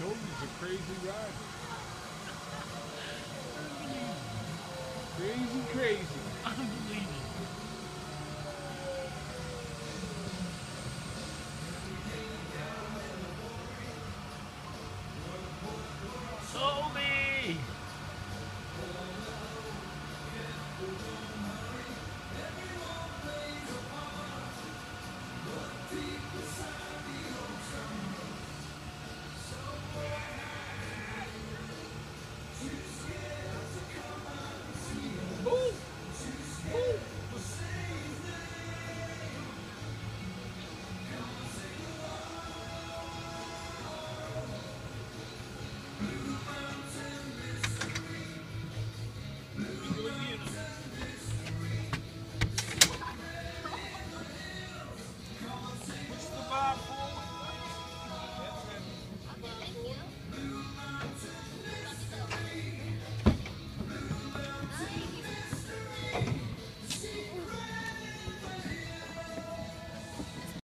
told you he's a crazy rider. Crazy, crazy.